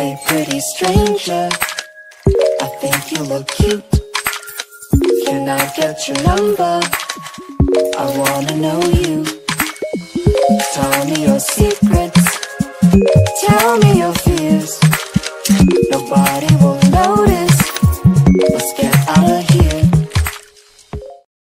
Hey pretty stranger. I think you look cute. Can I get your number? I wanna know you. Tell me your secrets. Tell me your fears. Nobody